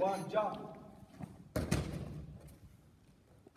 one, jump.